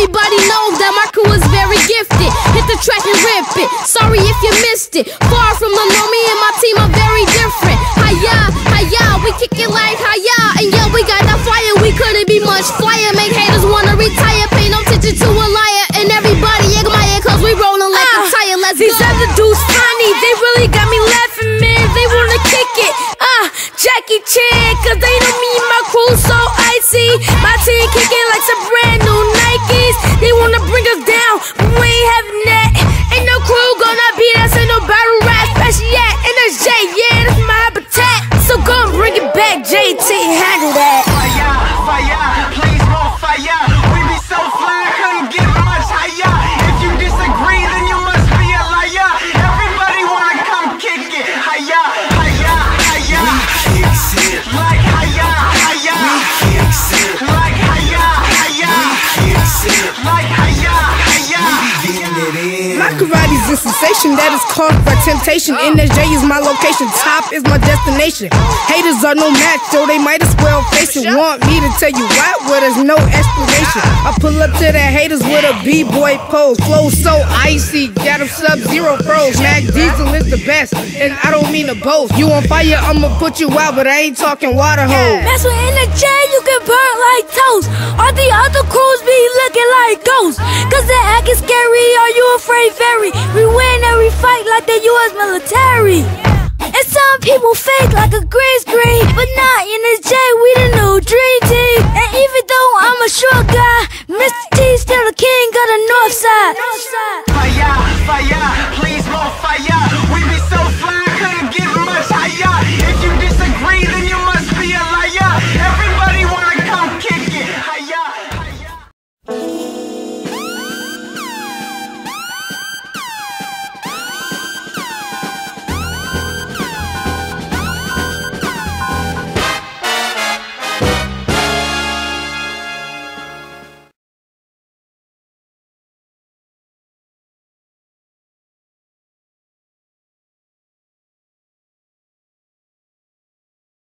Everybody knows that my crew is very gifted. Hit the track and rip it. Sorry if you missed it. Far from the know, me and my team are very different. Hiya, hiya, we kick it like hiya. And yeah, we got that fire, we couldn't be much flyer. Make haters wanna retire, pay no attention to a liar. And everybody admire, cause we rolling like uh, a ah, tire. Let's These go. other dudes funny, they really got me laughing, man. They wanna kick it. Uh, Jackie Chan, cause they know me and my crew so icy. My team kicking like some brand. Karate's a sensation that is caused by temptation. NSJ is my location, top is my destination. Haters are no match, though they might as well face it. Want me to tell you why? Well, there's no explanation. I pull up to the haters with a b-boy pose, flow so icy, got them sub-zero pros. Mac Diesel is the best, and I don't mean to boast. You on fire, I'ma put you out, but I ain't talking water hose. Mess with in the J, you can. All the other crews be looking like ghosts. Cause they acting scary, are you afraid very? We win every fight like the US military. And some people fake like a green screen. But not in the J, we the new dream team. And even though I'm a short guy, Mr. T still the king of the north side. Fire, fire, please more fire.